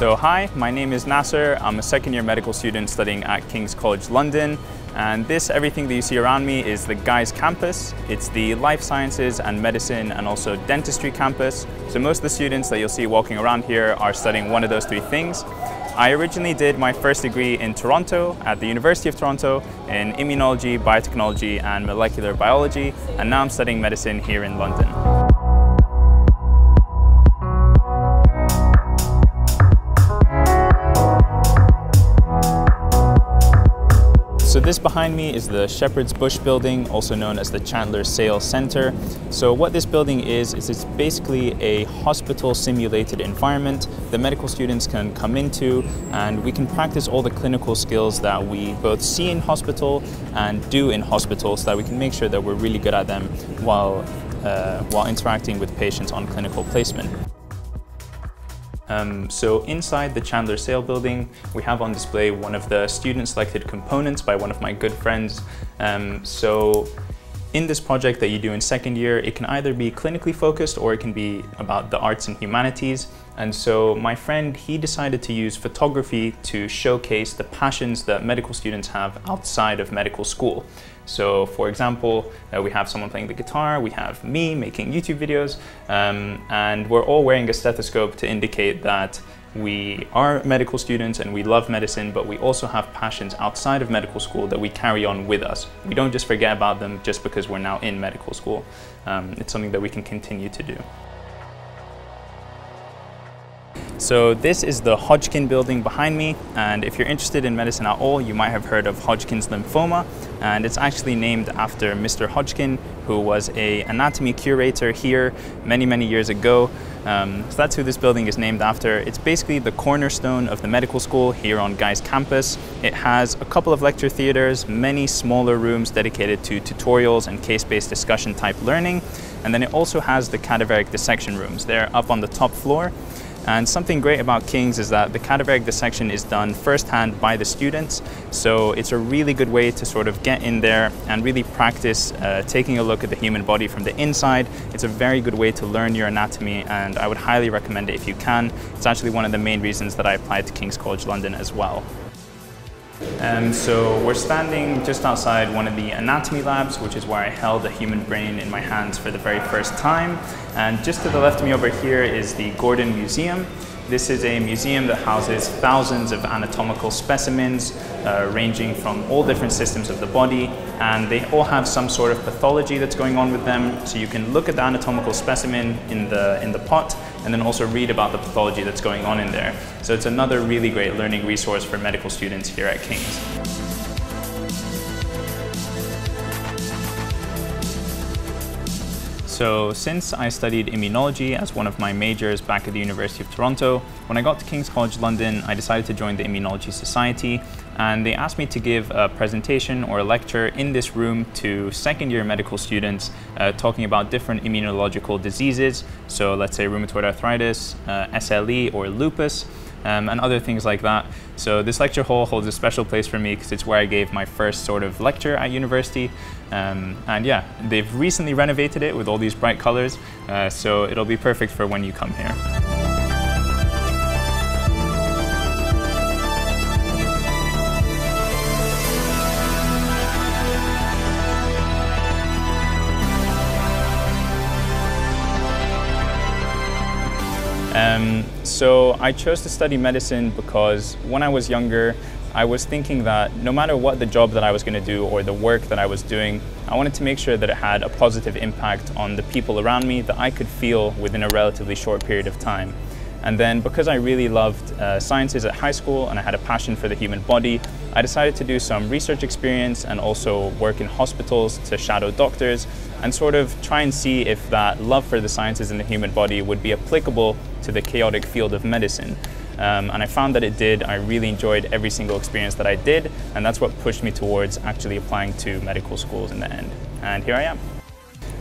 So hi, my name is Nasir. I'm a second year medical student studying at King's College London. And this, everything that you see around me is the Guy's campus. It's the life sciences and medicine and also dentistry campus. So most of the students that you'll see walking around here are studying one of those three things. I originally did my first degree in Toronto at the University of Toronto in immunology, biotechnology and molecular biology and now I'm studying medicine here in London. This behind me is the Shepherd's Bush building, also known as the Chantler SaIL Center. So what this building is, is it's basically a hospital simulated environment that medical students can come into and we can practice all the clinical skills that we both see in hospital and do in hospital so that we can make sure that we're really good at them while, uh, while interacting with patients on clinical placement. Um, so inside the Chantler SaIL building, we have on display one of the student selected components by one of my good friends. Um, so in this project that you do in second year, it can either be clinically focused or it can be about the arts and humanities. And so my friend, he decided to use photography to showcase the passions that medical students have outside of medical school. So for example, uh, we have someone playing the guitar, we have me making YouTube videos, um, and we're all wearing a stethoscope to indicate that we are medical students and we love medicine, but we also have passions outside of medical school that we carry on with us. We don't just forget about them just because we're now in medical school. Um, it's something that we can continue to do. So this is the Hodgkin building behind me and if you're interested in medicine at all you might have heard of Hodgkin's lymphoma and it's actually named after Mr. Hodgkin who was a anatomy curator here many many years ago. Um, so that's who this building is named after. It's basically the cornerstone of the medical school here on Guy's campus. It has a couple of lecture theaters, many smaller rooms dedicated to tutorials and case-based discussion type learning and then it also has the cadaveric dissection rooms. They're up on the top floor and something great about King's is that the cadaveric dissection is done firsthand by the students. So it's a really good way to sort of get in there and really practice uh, taking a look at the human body from the inside. It's a very good way to learn your anatomy and I would highly recommend it if you can. It's actually one of the main reasons that I applied to King's College London as well. Um, so we're standing just outside one of the anatomy labs, which is where I held a human brain in my hands for the very first time. And just to the left of me over here is the Gordon Museum. This is a museum that houses thousands of anatomical specimens uh, ranging from all different systems of the body and they all have some sort of pathology that's going on with them. So you can look at the anatomical specimen in the, in the pot and then also read about the pathology that's going on in there. So it's another really great learning resource for medical students here at King's. So since I studied immunology as one of my majors back at the University of Toronto, when I got to King's College London, I decided to join the Immunology Society and they asked me to give a presentation or a lecture in this room to second year medical students uh, talking about different immunological diseases. So let's say rheumatoid arthritis, uh, SLE or lupus um, and other things like that. So this lecture hall holds a special place for me because it's where I gave my first sort of lecture at university. Um, and yeah, they've recently renovated it with all these bright colors, uh, so it'll be perfect for when you come here. Um, so I chose to study medicine because when I was younger, I was thinking that no matter what the job that I was going to do or the work that I was doing, I wanted to make sure that it had a positive impact on the people around me that I could feel within a relatively short period of time. And then because I really loved uh, sciences at high school and I had a passion for the human body, I decided to do some research experience and also work in hospitals to shadow doctors and sort of try and see if that love for the sciences and the human body would be applicable to the chaotic field of medicine. Um, and I found that it did. I really enjoyed every single experience that I did, and that's what pushed me towards actually applying to medical schools in the end. And here I am.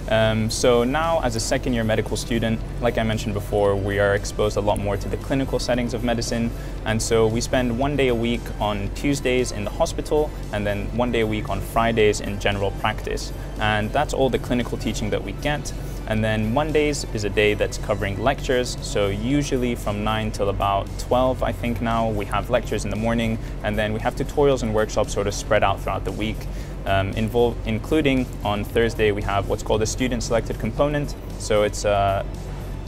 Um, so now, as a second year medical student, like I mentioned before, we are exposed a lot more to the clinical settings of medicine. And so we spend one day a week on Tuesdays in the hospital and then one day a week on Fridays in general practice. And that's all the clinical teaching that we get. And then Mondays is a day that's covering lectures. So usually from 9 till about 12, I think now, we have lectures in the morning. And then we have tutorials and workshops sort of spread out throughout the week. Um, involve, including on Thursday, we have what's called a student selected component. So it's a,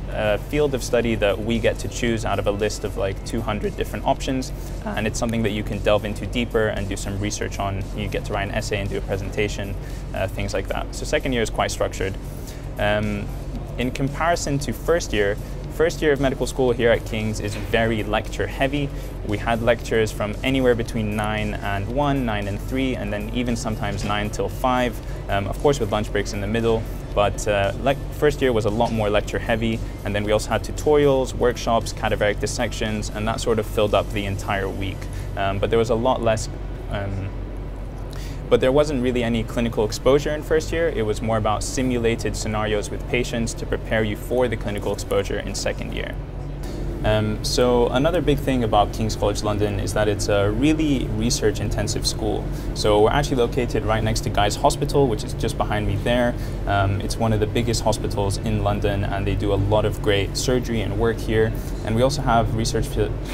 a, field of study that we get to choose out of a list of like 200 different options. And it's something that you can delve into deeper and do some research on. You get to write an essay and do a presentation, uh, things like that. So second year is quite structured. Um, in comparison to first year, first year of medical school here at King's is very lecture heavy. We had lectures from anywhere between 9 and 1, 9 and 3, and then even sometimes 9 till 5, um, of course with lunch breaks in the middle. But uh, first year was a lot more lecture heavy, and then we also had tutorials, workshops, cadaveric dissections, and that sort of filled up the entire week. Um, but there was a lot less um, but there wasn't really any clinical exposure in first year. It was more about simulated scenarios with patients to prepare you for the clinical exposure in second year. Um, so another big thing about King's College London is that it's a really research intensive school. So we're actually located right next to Guy's Hospital, which is just behind me there. Um, it's one of the biggest hospitals in London and they do a lot of great surgery and work here. And we also have research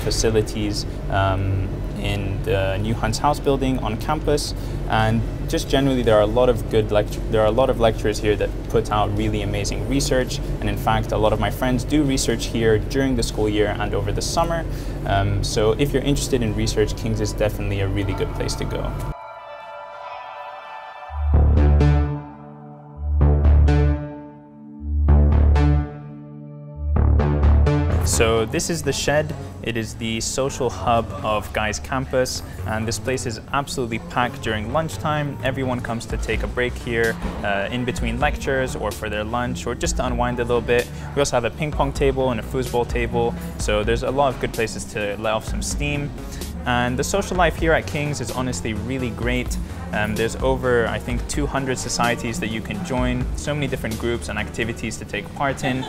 facilities um, in the New Hunts House building on campus. And just generally, there are a lot of good lecture. There are a lot of lecturers here that put out really amazing research. And in fact, a lot of my friends do research here during the school year and over the summer. Um, so if you're interested in research, King's is definitely a really good place to go. So this is the shed. It is the social hub of Guy's campus and this place is absolutely packed during lunchtime. Everyone comes to take a break here uh, in between lectures or for their lunch or just to unwind a little bit. We also have a ping pong table and a foosball table. So there's a lot of good places to let off some steam. And the social life here at King's is honestly really great. Um, there's over, I think, 200 societies that you can join, so many different groups and activities to take part in.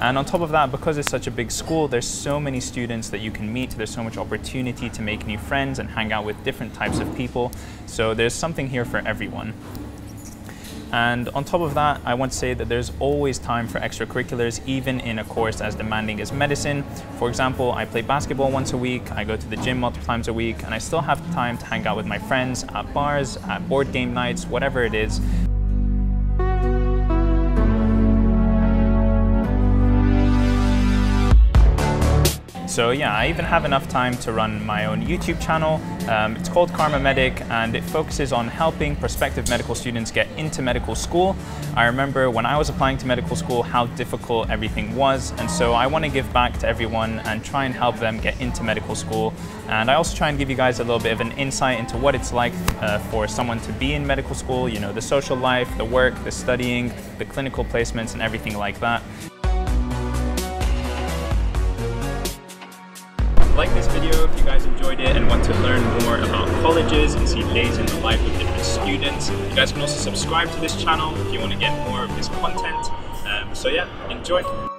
And on top of that, because it's such a big school, there's so many students that you can meet. There's so much opportunity to make new friends and hang out with different types of people. So there's something here for everyone. And on top of that, I want to say that there's always time for extracurriculars, even in a course as demanding as medicine. For example, I play basketball once a week, I go to the gym multiple times a week, and I still have time to hang out with my friends at bars, at board game nights, whatever it is. So yeah, I even have enough time to run my own YouTube channel. Um, it's called Kharma Medic and it focuses on helping prospective medical students get into medical school. I remember when I was applying to medical school how difficult everything was and so I want to give back to everyone and try and help them get into medical school. And I also try and give you guys a little bit of an insight into what it's like uh, for someone to be in medical school, you know, the social life, the work, the studying, the clinical placements and everything like that. Colleges and see days in the life of different students. You guys can also subscribe to this channel if you want to get more of this content. Um, so yeah, enjoy.